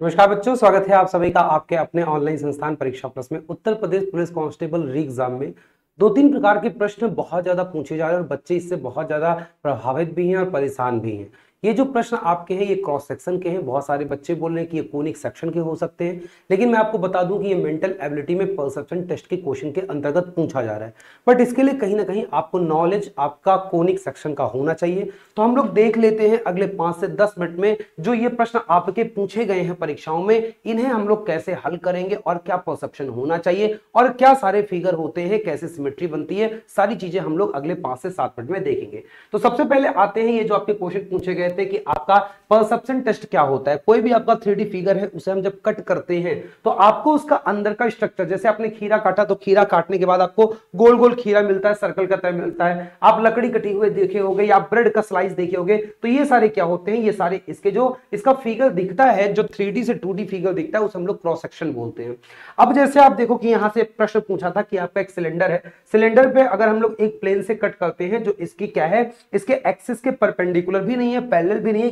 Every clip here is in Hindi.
नमस्कार बच्चों, स्वागत है आप सभी का आपके अपने ऑनलाइन संस्थान परीक्षा प्लस में। Uttar Pradesh police constable re exam में दो तीन प्रकार के प्रश्न बहुत ज़्यादा पूछे जा रहे हैं और बच्चे इससे बहुत ज़्यादा प्रभावित भी हैं और परेशान भी हैं। ये जो प्रश्न आपके हैं, ये क्रॉस सेक्शन के हैं। बहुत सारे बच्चे बोल रहे हैं कि ये कोनिक सेक्शन के हो सकते हैं। लेकिन मैं आपको बता दूँ कि ये मेंटल एबिलिटी में परसेप्शन टेस्ट के क्वेश्चन के अंतर्गत पूछा जा रहा है। बट इसके लिए कहीं ना कहीं आपको नॉलेज आपका कोनिक सेक्शन का होना चाहिए। तो हम लोग देख लेते हैं अगले पाँच से दस मिनट में जो ये प्रश्न आपके पूछे गए हैं परीक्षाओं में, इन्हें हम लोग कैसे हल करेंगे और क्या परसेप्शन होना चाहिए और क्या सारे फिगर होते हैं, कैसे सिमेट्री बनती है, सारी चीज़ें हम लोग अगले पाँच से सात मिनट में देखेंगे। तो सबसे पहले आते हैं ये जो आपके क्वेश्चन पूछे गए कहते हैं कि आपका परसेप्शन टेस्ट क्या होता है? कोई भी आपका थ्री फिगर है, उसे हम जब कट करते हैं तो आपको उसका अंदर का स्ट्रक्चर जैसे आपने खीरा काटा तो खीरा काटने के बाद आपको गोल गोल खीरा मिलता है सर्कल का तरह मिलता है। आप लकड़ी कटी हुए देखे होगे या ब्रेड का स्लाइस देखे होगे तो ये सारे क्या होते हैं? ये सारे इसके जो, इसका फिगर दिखता है, जो थ्री से टू फिगर दिखता है, उसे हम लोग क्रॉस सेक्शन बोलते हैं। अब जैसे आप देखो कि यहाँ से प्रश्न पूछा था कि आपका एक सिलेंडर है। सिलेंडर पे अगर हम लोग एक प्लेन से कट करते हैं, जो इसकी क्या है? इसके एक्सिस के परपेंडिकुलर भी नहीं है पैरेलल भी नहीं है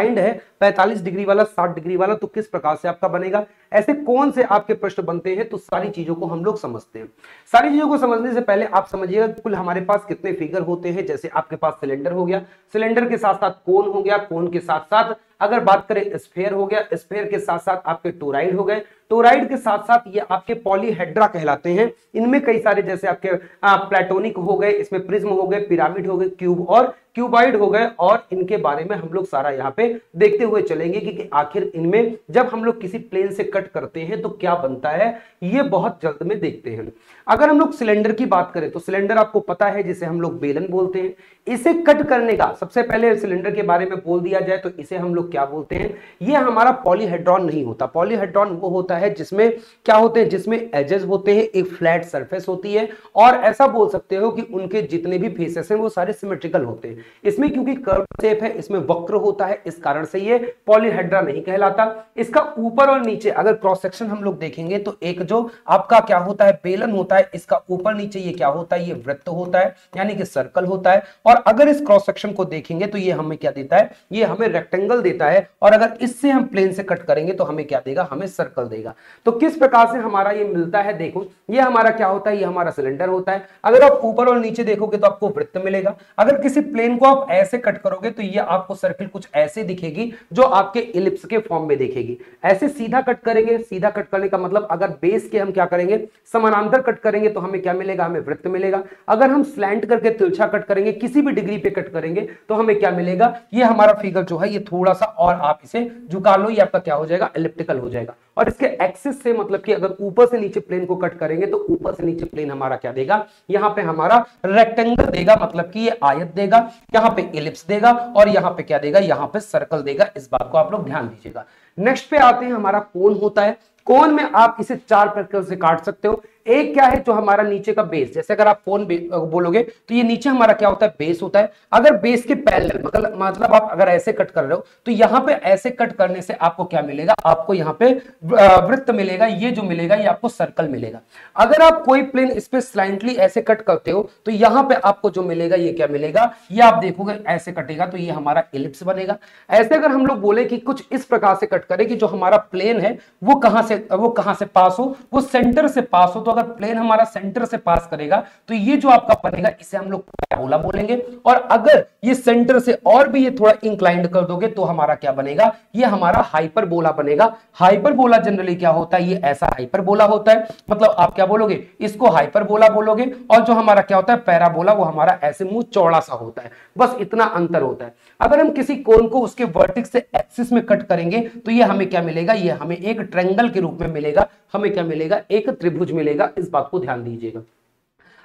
इंक्लाइंड है 45 डिग्री वाला 60 डिग्री वाला तो किस प्रकार से आपका बनेगा? ऐसे कौन से आपके प्रश्न बनते हैं? तो सारी चीज़ों को हम लोग समझते हैं। सारी चीज़ों को समझने से पहले आप समझिएगा कुल हमारे पास कितने फिगर होते हैं। जैसे आपके पास सिलेंडर हो गया। सिलेंडर के साथ साथ कोन हो गया। कोन के साथ साथ अगर बात करें स्फेयर हो गया। स्फेयर के साथ साथ आपके टोराइड हो गए। टोराइड के साथ साथ ये आपके पॉलीहेड्रा कहलाते हैं। इनमें कई सारे जैसे आपके प्लेटोनिक हो गए। इसमें प्रिज्म हो गए पिरामिड हो गए क्यूब और क्यूबाइड हो गए। और इनके बारे में हम लोग सारा यहाँ पे देखते हुए चलेंगे कि, कि आखिर इनमें जब हम लोग किसी प्लेन से कट करते हैं तो क्या बनता है, ये बहुत जल्द में देखते हैं। अगर हम लोग सिलेंडर की बात करें तो सिलेंडर आपको पता है, जिसे हम लोग बेलन बोलते हैं। इसे कट करने का सबसे पहले सिलेंडर के बारे में बोल दिया जाए तो इसे हम लोग क्या बोलते हैं, ये हमारा पॉलीहेड्रॉन नहीं होता। पॉलीहेड्रॉन वो होता है जिसमें क्या होते हैं, जिसमें एजेस होते हैं, एक फ्लैट सरफेस होती है, और ऐसा बोल सकते हो कि उनके जितने भी फेसेस हैं, वो सारे सिमेट्रिकल होते हैं। इसमें क्योंकि कर्व शेप है, इसमें वक्र होता है, इस कारण से ये पॉलीहेड्रा नहीं कहलाता। इसका ऊपर और नीचे, अगर क्रॉस सेक्शन हम लोग देखेंगे तो एक जो आपका क्या होता है, बेलन होता है, इसका ऊपर नीचे ये क्या होता है, ये वृत्त होता है, यानी कि सर्कल होता है। और अगर इस क्रॉस सेक्शन को देखेंगे तो ये हमें क्या देता है, ये हमें रेक्टेंगल देता है। और अगर इससे हम प्लेन से कट करेंगे तो हमें क्या देगा, हमें सर्कल देगा। तो किस प्रकार से हमारा ये मिलता है, देखो, ये हमारा क्या होता है, ये हमारा सिलेंडर होता है। अगर आप ऊपर और नीचे देखोगे तो आपको वृत्त मिलेगा। अगर किसी प्लेन को आप ऐसे कट करोगे तो ये आपको सर्किल कुछ ऐसे दिखेगी, जो आपके इलिप्स के फॉर्म में दिखेगी। ऐसे सीधा कट करेंगे, सीधा कट करने का मतलब अगर बेस के हम क्या करेंगे, समानांतर कट करेंगे तो हमें क्या मिलेगा? हमें वृत्त मिलेगा। अगर हम स्लैंट करके तिलछा कट करेंगे, किसी भी डिग्री पे कट करेंगे तो हमें क्या मिलेगा? ये हमारा फिगर जो है, ये थोड़ा सा और आप इसे झुका लो, ये आपका क्या हो जाएगा? इलिप्टिकल हो जाएगा। और इसके एक्सिस से मतलब कि अगर ऊपर से नीचे प्लेन को कट करेंगे तो ऊपर से नीचे प्लेन हमारा क्या देगा? यहाँ पे हमारा रेक्टेंगल देगा मतलब कि ये आयत देगा, यहाँ पे इलिप्स देगा, और यहाँ पे क्या देगा? यहाँ पे सर्कल देगा। इस बात को आप लोग ध्यान दीजिएगा। नेक्स्ट पे आते हैं हमारा कोन होता है। कोन में आप इसे चार प्रकार से काट सकते हो? एक क्या है जो हमारा नीचे का बेस जैसे अगर आप फ़ोन बोलोगे तो ये नीचे हमारा क्या होता है? बेस होता है। अगर बेस के पैरेलल मतलब मतलब आप अगर ऐसे कट कर रहे हो तो यहाँ पे ऐसे कट करने से आपको क्या मिलेगा? आपको यहाँ पे वृत्त मिलेगा, ये जो मिलेगा, ये आपको सर्कल मिलेगा। अगर आप कोई प्लेन इस पे स्लाइंटली ऐसे कट करते हो तो यहाँ पे आपको जो मिलेगा, ये क्या मिलेगा? ये आप देखोगे, ऐसे कटेगा तो ये हमारा इलिप्स बनेगा। ऐसे अगर हम लोग बोले कि कुछ इस प्रकार से कट करे कि जो हमारा प्लेन है, वो कहाँ से वो कहाँ से पास हो? वो सेंटर से पास हो तो अगर प्लेन हमारा सेंटर से पास करेगा तो ये जो आपका बनेगा, इसे हम लोग पैराबोला बोलेंगे। और अगर ये सेंटर से और भी ये थोड़ा इंक्लाइंड कर दोगे तो हमारा क्या बनेगा? ये हमारा हाइपरबोला बनेगा। हाइपरबोला जनरली क्या होता है? ये ऐसा हाइपरबोला होता है। मतलब आप क्या बोलोगे? इसको हाइपरबोला बोलोगे। और जो हमारा क्या होता है? पैराबोला वो हमारा ऐसे मुँह चौड़ा सा होता है। बस इतना अंतर होता है। अगर हम किसी कोन को उसके वर्टिक्स से एक्सिस में कट करेंगे तो ये हमें क्या मिलेगा? ये हमें एक ट्रेंगल के रूप में मिलेगा, हमें क्या मिलेगा? एक त्रिभुज मिलेगा। इस बात को ध्यान दीजिएगा।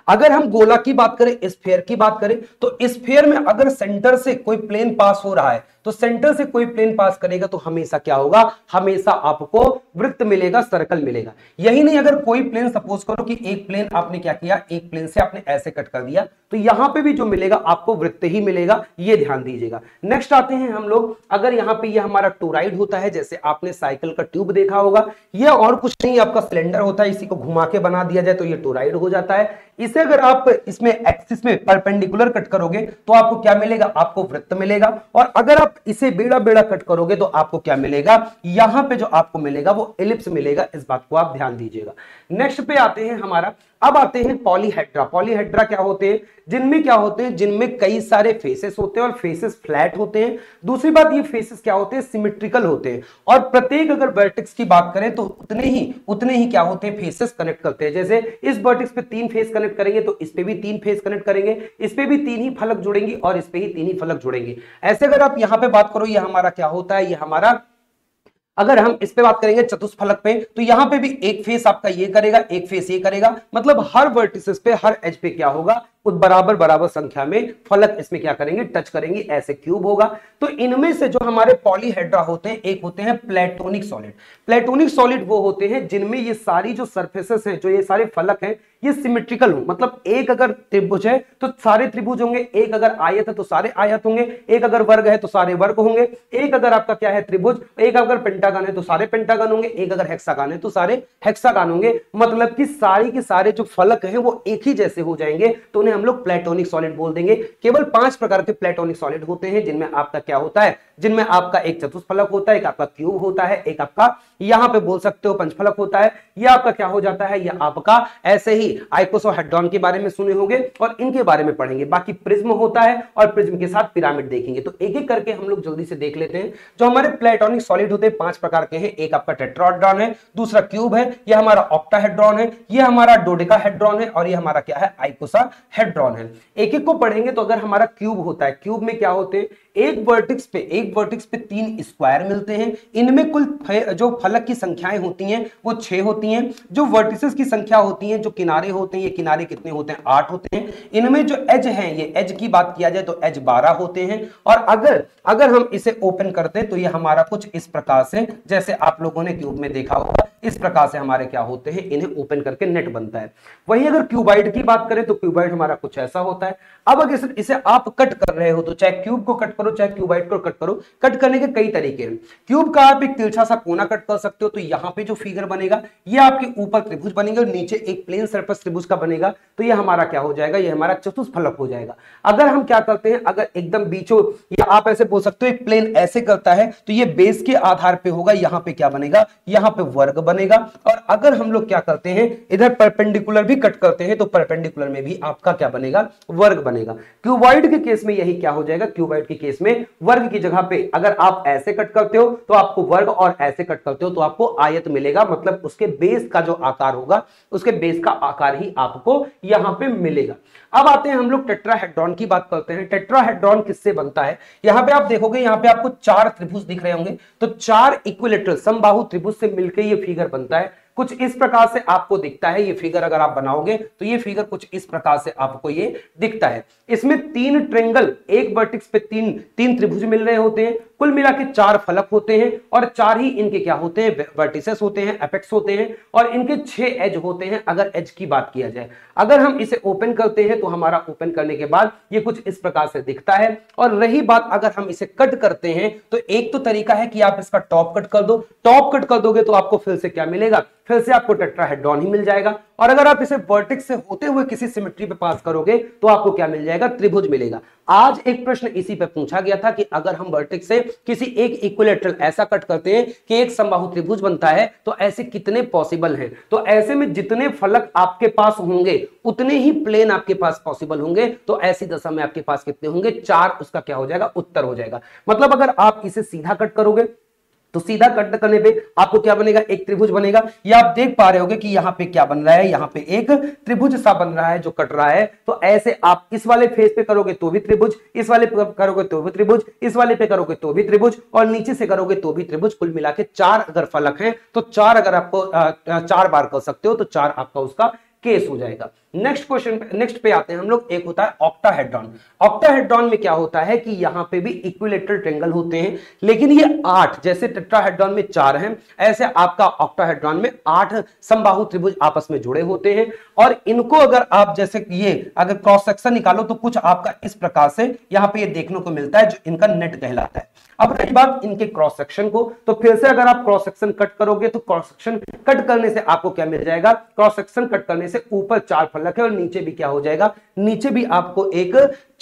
अगर हम गोला की बात करें स्फेयर की बात करें तो स्फेयर में अगर सेंटर से कोई प्लेन पास हो रहा है तो सेंटर से कोई प्लेन पास करेगा तो हमेशा क्या होगा? हमेशा आपको वृत्त मिलेगा सर्कल मिलेगा। यही नहीं, अगर कोई प्लेन सपोज़ करो कि एक प्लेन आपने क्या किया? एक प्लेन से आपने ऐसे कट कर दिया तो यहाँ पे भी जो मिलेगा, आपको वृत्त ही मिलेगा, ये ध्यान दीजिएगा। नेक्स्ट आते हैं हम लोग। अगर यहाँ पे ये यह हमारा टोराइड होता है, जैसे आपने साइकिल का ट्यूब देखा होगा यह और कुछ नहीं, आपका सिलेंडर होता है, इसी को घुमा के बना दिया जाए तो ये टोराइड हो जाता है। इसे अगर आप इसमें एक्सिस में परपेंडिकुलर कट करोगे तो आपको क्या मिलेगा? आपको वृत्त मिलेगा। और अगर आप इसे बेड़ा बेड़ा कट करोगे तो आपको क्या मिलेगा? यहाँ पे जो आपको मिलेगा वो एलिप्स मिलेगा। इस बात को आप ध्यान दीजिएगा। नेक्स्ट पे आते हैं हमारा अब आते हैं पॉलीहेड्रा। पॉलीहेड्रा क्या होते हैं? जिनमें क्या होते हैं? जिनमें कई सारे फेसेस होते हैं और फेसेस फ्लैट होते हैं। दूसरी बात, ये फेसेस क्या होते हैं? सिमेट्रिकल होते हैं। और प्रत्येक अगर वर्टेक्स की बात करें तो उतने ही उतने ही क्या होते हैं? फेसेस कनेक्ट करते हैं। जैसे इस वर्टेक्स पे तीन फेस कनेक्ट करेंगे तो इस पे भी तीन फेस कनेक्ट करेंगे। इस पे भी तीन ही फलक जुड़ेंगी और इस पे ही तीन ही फलक जुड़ेंगे। ऐसे अगर आप यहाँ पे बात करो, ये हमारा क्या होता है? ये हमारा अगर हम इस पे बात करेंगे चतुष्फलक पे तो यहाँ पे भी एक फेस आपका ये करेगा, एक फेस ये करेगा। मतलब हर वर्टिसेस पे, हर एज पे क्या होगा? उस बराबर बराबर संख्या में फलक इसमें क्या करेंगे? टच करेंगे, ऐसे क्यूब होगा। तो इनमें से जो हमारे पॉलीहेड्रा होते हैं, एक होते हैं प्लेटोनिक सॉलिड प्लेटोनिक सॉलिड वो होते हैं जिनमें ये सारी जो सर्फेसेस हैं, जो ये सारे फलक हैं, ये सिमेट्रिकल हो। मतलब एक अगर त्रिभुज है तो सारे त्रिभुज होंगे। एक अगर आयत है तो सारे आयत होंगे। एक अगर वर्ग है तो सारे वर्ग होंगे। एक अगर आपका क्या है, त्रिभुज, एक अगर पेंटागन है तो सारे पेंटागन होंगे। एक अगर हेक्सागन है तो सारे हेक्सागन होंगे। मतलब कि सारी के सारे जो फलक हैं, वो एक ही जैसे हो जाएँगे। तो उन्हें हम लोग प्लेटोनिक सॉलिड बोल देंगे। केवल पाँच प्रकार के प्लेटोनिक सॉलिड होते हैं, जिनमें आपका क्या होता है? जिनमें आपका एक चतुष्फलक होता है, एक आपका क्यूब होता है, एक आपका यहाँ पे बोल सकते हो पंचफलक होता है। यह आपका क्या हो जाता है? यह आपका ऐसे ही आइकोसो हेड्रॉन के बारे में सुने होंगे और इनके बारे में पढ़ेंगे। बाकी प्रिज्म होता है और प्रिज्म के साथ पिरामिड देखेंगे। तो एक एक करके हम लोग जल्दी से देख लेते हैं। जो हमारे प्लेटोनिक सॉलिड होते हैं, पाँच प्रकार के हैं। एक आपका टेट्राड्रॉन है, दूसरा क्यूब है, यह हमारा ऑक्टाहेड्रॉन है, यह हमारा डोडिका हेड्रॉन है और यह हमारा क्या है? आइकोसा हेड्रॉन है। एक एक को पढ़ेंगे तो अगर हमारा क्यूब होता है, क्यूब में क्या होते हैं? एक वर्टिक्स पे, एक वर्टिक्स पे तीन स्क्वायर मिलते हैं। इनमें कुल जो फलक की संख्याएँ होती हैं, वो छह होती हैं। जो वर्टिसेस की संख्या होती है, जो किनारे होते हैं, ये किनारे कितने होते हैं? आठ होते हैं। इनमें जो एज हैं, ये एज की बात किया जाए तो एज बारह होते हैं। और अगर अगर हम इसे ओपन करते हैं तो ये हमारा कुछ इस प्रकार से, जैसे आप लोगों ने क्यूब में देखा होगा, इस प्रकार से हमारे क्या होते हैं? इन्हें ओपन करके नेट बनता है। वहीं अगर क्यूबाइड की बात करें तो क्यूबाइड हमारा कुछ ऐसा होता है। अब अगर इसे आप कट कर रहे हो तो चाहे क्यूब को कट करो, चाहे क्यूबाइड को कट करो, कट करने के कई तरीके हैं। क्यूब का आप एक तिरछा सा कोना कट कर सकते हो तो यहाँ पे जो फिगर बनेगा, ये आपके ऊपर त्रिभुज बनेगा और नीचे एक प्लेन सरफेस त्रिभुज का बनेगा। तो ये हमारा क्या हो जाएगा? ये हमारा चतुष्फलक हो जाएगा। अगर हम क्या करते हैं, अगर एकदम बीचों, या आप ऐसे बोल सकते हो, एक प्लेन ऐसे करता है तो ये बेस के आधार पे होगा, यहाँ पे क्या बनेगा? यहाँ पे वर्ग बनेगा। और अगर हम लोग क्या करते हैं, इधर परपेंडिकुलर भी कट करते हैं तो परपेंडिकुलर में भी आपका क्या बनेगा? वर्ग बनेगा। क्यूबाइड के केस में यही क्या हो जाएगा? क्यूबाइड के केस में वर्ग की जगह पे अगर आप ऐसे कट करते हो तो आपको वर्ग और ऐसे कट करते हो तो आपको आयत मिलेगा। मतलब उसके बेस का जो आकार होगा, उसके बेस का आकार ही आपको यहाँ पे मिलेगा। अब आते हैं हम लोग टेट्राहेड्रॉन की बात करते हैं। टेट्राहेड्रॉन किससे बनता है? यहाँ पे आप देखोगे, यहाँ पे आपको चार त्रिभुज दिख रहे होंगे। तो चार इक्विलेटरल समबाहु त्रिभुज से मिलकर ये फिगर बनता है। कुछ इस प्रकार से आपको दिखता है, ये फिगर अगर आप बनाओगे तो ये फिगर कुछ इस प्रकार से आपको ये दिखता है। इसमें तीन ट्रेंगल एक वर्टिक्स पे तीन तीन त्रिभुज मिल रहे होते हैं। कुल मिला के चार फलक होते हैं और चार ही इनके क्या होते हैं? वर्टिसेस होते हैं एपेक्स होते हैं और इनके छह एज होते हैं, अगर एज की बात किया जाए। अगर हम इसे ओपन करते हैं तो हमारा ओपन करने के बाद ये कुछ इस प्रकार से दिखता है। और रही बात, अगर हम इसे कट करते हैं तो एक तो तरीका है कि आप इसका टॉप कट कर दो। टॉप कट कर दोगे तो आपको फिर से क्या मिलेगा? फिर से आपको टेट्राहेड्रॉन ही मिल जाएगा। और अगर आप इसे वर्टेक्स से होते हुए किसी सिमेट्री पे पास करोगे तो आपको क्या मिल जाएगा? त्रिभुज मिलेगा। आज एक प्रश्न इसी पे पूछा गया था कि अगर हम वर्टेक्स से किसी एक इक्विलेटरल ऐसा कट करते हैं कि एक समबाहु त्रिभुज बनता है तो ऐसे कितने पॉसिबल हैं? तो ऐसे में जितने फलक आपके पास होंगे, उतने ही प्लेन आपके पास पॉसिबल होंगे। तो ऐसी दशा में आपके पास कितने होंगे? चार, उसका क्या हो जाएगा? उत्तर हो जाएगा। मतलब अगर आप इसे सीधा कट करोगे तो सीधा कट करने पे आपको क्या बनेगा? एक त्रिभुज बनेगा। या आप देख पा रहे होगे कि यहाँ पे क्या बन रहा है। यहाँ पे एक त्रिभुज सा बन रहा है जो कट रहा है। तो ऐसे आप इस वाले फेस पे करोगे तो भी त्रिभुज, इस वाले पे करोगे तो भी त्रिभुज, इस वाले पे करोगे तो भी त्रिभुज और नीचे से करोगे तो भी त्रिभुज। कुल मिला के चार अगर फलक है तो चार अगर आपको चार बार कर सकते हो तो चार आपका उसका केस हो जाएगा। नेक्स्ट क्वेश्चन नेक्स्ट पे आते हैं हम लोग। एक होता है ऑक्टाहेड्रॉन ऑक्टाहेड्रॉन में क्या होता है कि यहाँ पे भी इक्विलेटरल ट्रेंगल होते हैं, लेकिन ये आठ, जैसे टेट्राहेड्रॉन में चार हैं, ऐसे आपका ऑक्टाहेड्रॉन में आठ समबाहु त्रिभुज आपस में जुड़े होते हैं। और इनको अगर आप, जैसे ये, अगर क्रॉस सेक्शन निकालो तो कुछ आपका इस प्रकार से यहाँ पे ये देखने को मिलता है, जो इनका नेट कहलाता है। अब रही बात इनके क्रॉस सेक्शन को तो फिर से अगर आप क्रॉस सेक्शन कट करोगे तो क्रॉस सेक्शन कट करने से आपको क्या मिल जाएगा? क्रॉस सेक्शन कट करने से ऊपर चार फलक है और नीचे भी क्या हो जाएगा? नीचे भी आपको एक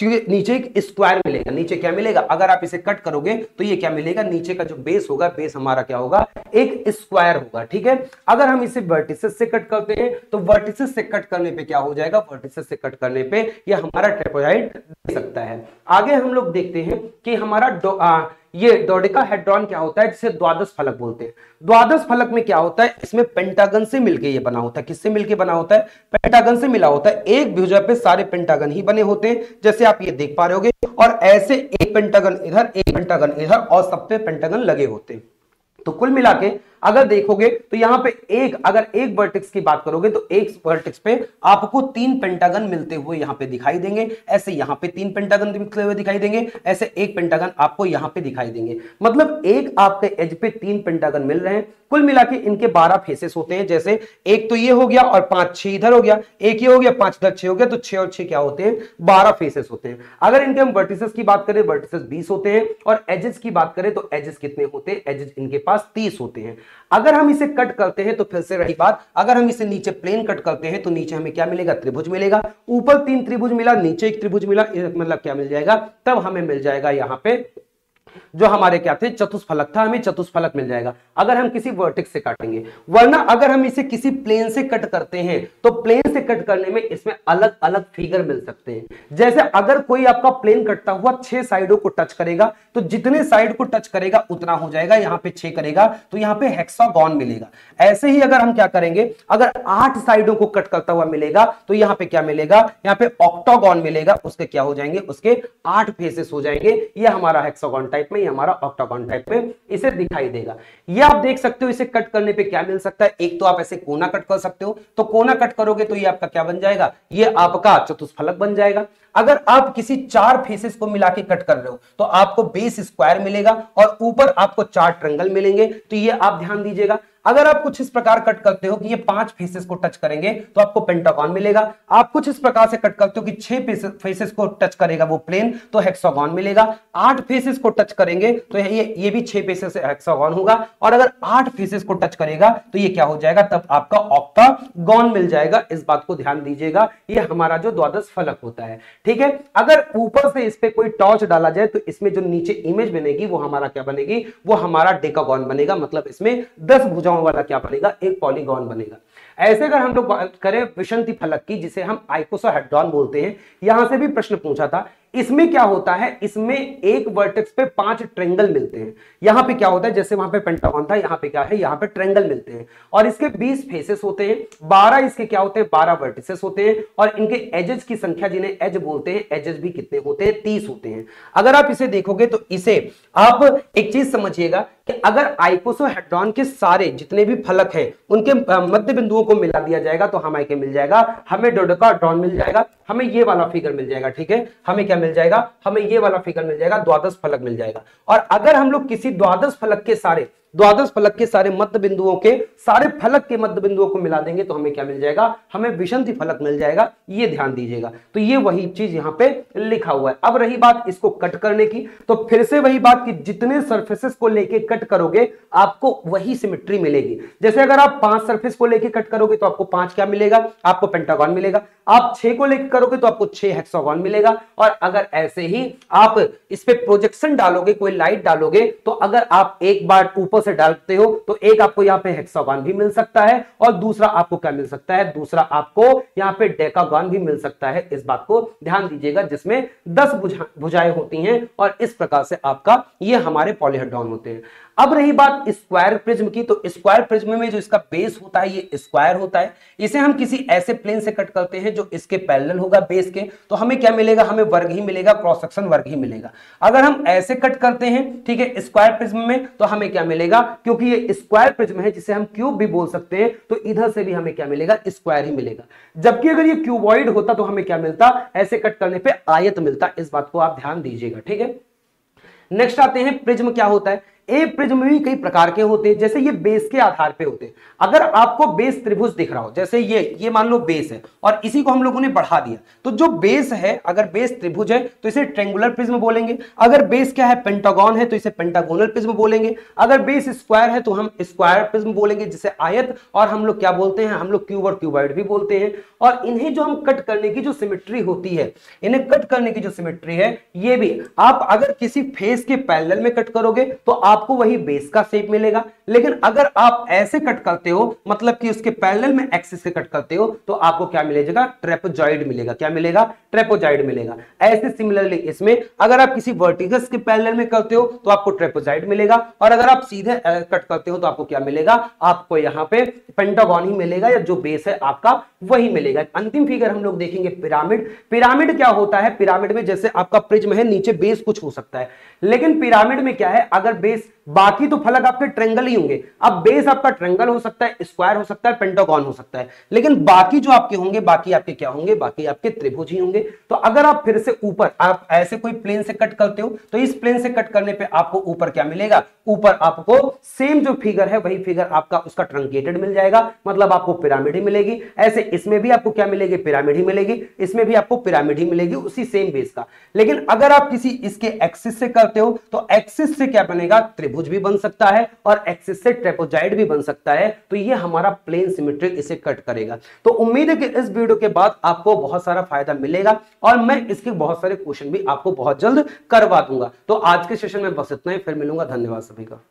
नीचे एक स्क्वायर मिलेगा। नीचे क्या मिलेगा? अगर आप इसे कट करोगे तो ये क्या मिलेगा? नीचे का जो बेस होगा बेस हमारा क्या होगा? एक स्क्वायर होगा, ठीक है? अगर हम इसे वर्टिसेस से कट करते हैं तो वर्टिसेस से कट करने पे क्या हो जाएगा? वर्टिसेस से कट करने पे ये हमारा ट्रेपोजाइड दे सकता है। आगे हम लोग देखते हैं कि हमारा ये डोडिका हेड्रॉन क्या होता है, जिसे द्वादश फलक बोलते हैं। द्वादश फलक में क्या होता है, इसमें पेंटागन से मिलके ये बना होता है। किससे मिलके बना होता है? पेंटागन से मिला होता है। एक भुजा पे सारे पेंटागन ही बने होते हैं, जैसे आप ये देख पा रहे हो और ऐसे एक पेंटागन इधर, एक पेंटागन इधर, और सब पे पेंटागन लगे होते हैं। तो कुल मिला के अगर देखोगे तो यहाँ पे एक, अगर एक वर्टेक्स की बात करोगे तो एक वर्टेक्स पे आपको तीन पेंटागन मिलते हुए यहाँ पे दिखाई देंगे। ऐसे यहाँ पे तीन पेंटागन मिलते हुए दिखाई देंगे, ऐसे एक पेंटागन आपको यहाँ पे दिखाई देंगे। मतलब एक आपके एज पे तीन पेंटागन मिल रहे हैं। कुल मिला के इनके बारह फेसेस होते हैं। जैसे एक तो ये हो गया और पाँच, छह इधर हो गया। एक ये हो गया, पाँच इधर, छह हो गया। तो छह और छह क्या होते हैं? बारह फेसेस होते हैं। अगर इनके हम वर्टिसेस की बात करें वर्टिसेस बीस होते हैं। और एजेस की बात करें तो एजेस कितने होते हैं? एजेस इनके पास तीस होते हैं। अगर हम इसे कट करते हैं तो फिर से रही बात, अगर हम इसे नीचे प्लेन कट करते हैं तो नीचे हमें क्या मिलेगा? त्रिभुज मिलेगा। ऊपर तीन त्रिभुज मिला, नीचे एक त्रिभुज मिला मतलब क्या मिल जाएगा? तब हमें मिल जाएगा यहाँ पे जो हमारे क्या थे? चतुष्फलक था। हमें चतुष्फलक मिल जाएगा। अगर हम किसी वर्टिक्स से काटेंगे, वरना अगर हम इसे किसी प्लेन से कट करते हैं तो प्लेन से कट करने में इसमें अलग अलग फिगर मिल सकते हैं। जैसे अगर कोई आपका प्लेन कटता हुआ छह साइडों को टच करेगा तो जितने साइड को टच करेगा, उतना हो जाएगा। यहाँ पे छह करेगा तो यहाँ पे हेक्सागोन मिलेगा। ऐसे ही अगर हम क्या करेंगे, अगर आठ साइडों को कट करता हुआ मिलेगा तो यहाँ पे क्या मिलेगा? यहाँ पे ऑक्टोगॉन मिलेगा। उसके क्या हो जाएँगे? उसके आठ फेसेस हो जाएँगे। ये हमारा हेक्सागोन टाइप में, ये हमारा ऑक्टागॉन टाइप में इसे दिखाई देगा। ये आप देख सकते हो, इसे कट करने पे क्या मिल सकता है? एक तो आप ऐसे कोना कट कर सकते हो। तो कोना कट करोगे तो ये आपका क्या बन जाएगा? ये आपका चतुष्फलक बन जाएगा। अगर आप किसी चार फेसेस को मिला के कट कर रहे हो तो आपको बेस स्क्वायर मिलेगा और ऊपर आपको चार ट्रंगल मिलेंगे। तो ये आप ध्यान दीजिएगा। अगर आप कुछ इस प्रकार कट करते हो कि ये पाँच फेसेस को टच करेंगे तो आपको पेंटागॉन मिलेगा। आप कुछ इस प्रकार से कट करते हो कि छह फेसेस को टच करेगा वो प्लेन तो हेक्सागोन मिलेगा। आठ फेसेस को टच करेंगे तो ये ये भी छह फेसेस हेक्सागोन होगा। और अगर आठ फेसेस को टच करेगा तो ये क्या हो जाएगा? तब आपका ऑक्टागोन मिल जाएगा। इस बात को ध्यान दीजिएगा। ये हमारा जो द्वादश फलक होता है, ठीक है? अगर ऊपर से इस पर कोई टॉर्च डाला जाए तो इसमें जो नीचे इमेज बनेगी, वो हमारा क्या बनेगी? वो हमारा डेकागॉन बनेगा। मतलब इसमें दस भुजाओं वाला क्या बनेगा? एक पॉलीगॉन बनेगा। ऐसे अगर हम लोग बात करें विशंति फलक की, जिसे हम आइकोसोहेड्रॉन बोलते हैं। यहाँ से भी प्रश्न पूछा था, इसमें क्या होता है? इसमें एक वर्टेक्स पे पाँच ट्रेंगल मिलते हैं। यहाँ पे क्या होता है? जैसे वहाँ पे पेंटागन था, यहाँ पे क्या है? यहाँ पे ट्रेंगल मिलते हैं। और इसके 20 फेसेस होते हैं। 12 इसके क्या होते हैं? 12 वर्टिसेस होते हैं। और इनके एजेस की संख्या जिन्हें एज बोलते हैं एजेस भी कितने होते हैं? 30 होते हैं। अगर आप इसे देखोगे तो इसे आप एक चीज़ समझिएगा। अगर आइकोसोहेड्रॉन के सारे जितने भी फलक हैं, उनके मध्य बिंदुओं को मिला दिया जाएगा तो हमें क्या मिल जाएगा? हमें डोडोकाड्रॉन मिल जाएगा, हमें ये वाला फिगर मिल जाएगा, ठीक है? हमें क्या मिल जाएगा? हमें ये वाला फिगर मिल जाएगा, द्वादश फलक मिल जाएगा। और अगर हम लोग किसी द्वादश फलक के सारे द्वादश फलक के सारे मध्य बिंदुओं के, सारे फलक के मध्य बिंदुओं को मिला देंगे तो हमें क्या मिल जाएगा? हमें विशंति फलक मिल जाएगा, ये ध्यान दीजिएगा। तो ये वही चीज़ यहाँ पे लिखा हुआ है। अब रही बात इसको कट करने की तो फिर से वही बात कि जितने सर्फेसेस को लेके कट करोगे, आपको वही सिमिट्री मिलेगी। जैसे अगर आप पाँच सर्फेस को लेके कट करोगे तो आपको पाँच क्या मिलेगा? आपको पेंटागॉन मिलेगा। आप छह को लेकर करोगे तो आपको छह हेक्सागन मिलेगा। और अगर ऐसे ही आप इस पे प्रोजेक्शन डालोगे, कोई लाइट डालोगे तो अगर आप एक बार ऊपर से डालते हो तो एक आपको यहाँ पे हेक्सागन भी मिल सकता है और दूसरा आपको क्या मिल सकता है? दूसरा आपको यहाँ पे डेकागन भी मिल सकता है। इस बात को ध्यान दीजिएगा, जिसमें दस भुजाएँ होती हैं और इस प्रकार से आपका ये हमारे पॉलीहेड्रॉन होते हैं। अब रही बात स्क्वायर प्रिज्म की तो स्क्वायर प्रिज्म में जो इसका बेस होता है, ये स्क्वायर होता है। इसे हम किसी ऐसे प्लेन से कट करते हैं जो इसके पैरेलल होगा बेस के। तो हमें क्या मिलेगा? हमें वर्ग ही मिलेगा क्रॉस सेक्शन वर्ग ही मिलेगा। अगर हम ऐसे कट करते हैं, ठीक है स्क्वायर प्रिज्म में तो हमें क्या मिलेगा? क्योंकि ये स्क्वायर प्रिज्म है, जिसे हम क्यूब भी बोल सकते हैं तो इधर से भी हमें क्या मिलेगा? स्क्वायर ही मिलेगा। जबकि अगर ये क्यूबॉइड होता तो हमें क्या मिलता? ऐसे कट करने पर आयत मिलता। इस बात को आप ध्यान दीजिएगा, ठीक है? नेक्स्ट आते हैं प्रिज्म क्या होता है? ए प्रिज्म भी कई प्रकार के होते हैं, जैसे ये बेस के आधार पे होते हैं। अगर आपको बेस त्रिभुज दिख रहा हो, जैसे ये ये मान लो बेस है, और इसी को हम लोगों ने बढ़ा दिया तो जो बेस है, अगर बेस त्रिभुज है तो इसे ट्रेंगुलर प्रिज्म बोलेंगे। अगर बेस क्या है पेंटागन है तो इसे पेंटागोनल प्रिज्म बोलेंगे। अगर बेस स्क्वायर है तो हम स्क्वायर प्रिज्म बोलेंगे, जिसे आयत, और हम लोग क्या बोलते हैं, हम लोग क्यूब और क्यूबाइड भी बोलते हैं। और इन्हें जो हम कट करने की जो सिमेट्री होती है, इन्हें कट करने की जो सिमेट्री है, ये भी, आप अगर किसी फेस के पैरेलल में कट करोगे तो आपको वही बेस का शेप मिलेगा। लेकिन अगर आप ऐसे कट करते हो मतलब कि उसके पैरेलल में एक्सिस से कट करते हो तो आपको क्या मिलेगा? ट्रेपोजॉइड मिलेगा। क्या मिलेगा? ट्रेपोजॉइड मिलेगा। ऐसे सिमिलरली इसमें, अगर आप किसी वर्टिकस के पैरेलल में करते हो तो आपको ट्रेपोजॉइड मिलेगा। और अगर आप सीधे कट करते हो तो आपको क्या मिलेगा? आपको यहाँ पे पेंटागन ही मिलेगा, या जो बेस है आपका, वही मिलेगा। अंतिम फिगर हम लोग देखेंगे पिरामिड पिरामिड क्या होता है? पिरामिड में जैसे आपका प्रिज्म है, नीचे बेस कुछ हो सकता है। लेकिन पिरामिड में क्या है? अगर बेस बाकी तो फलक आपके ट्रेंगल ही होंगे। अब बेस आपका ट्रेंगल हो सकता है स्क्वायर हो सकता है पेंटागन हो सकता है। लेकिन बाकी जो आपके होंगे, बाकी आपके क्या होंगे? बाकी आपके त्रिभुज ही होंगे। तो अगर आप फिर से ऊपर, आप ऐसे कोई प्लेन से कट करते हो तो इस प्लेन से कट करने पे आपको ऊपर क्या मिलेगा? ऊपर आपको सेम जो फिगर है, वही फिगर आपका उसका ट्रंकेटेड मिल जाएगा। मतलब आपको पिरामिड ही मिलेगी। ऐसे इसमें भी आपको क्या मिलेगी? पिरामिड ही मिलेगी। इसमें भी आपको पिरामिड ही मिलेगी, उसी सेम बेस का। लेकिन अगर आप किसी इसके एक्सिस से करते हो तो एक्सिस से क्या बनेगा? त्रिभुज भी बन सकता है और एक्सिस से ट्रेपोजाइड भी बन सकता है। तो ये हमारा प्लेन सिमेट्रिक इसे कट करेगा। तो उम्मीद है कि इस वीडियो के बाद आपको बहुत सारा फ़ायदा मिलेगा और मैं इसके बहुत सारे क्वेश्चन भी आपको बहुत जल्द करवा दूँगा। तो आज के सेशन में बस इतना ही। फिर मिलूँगा। धन्यवाद सभी का।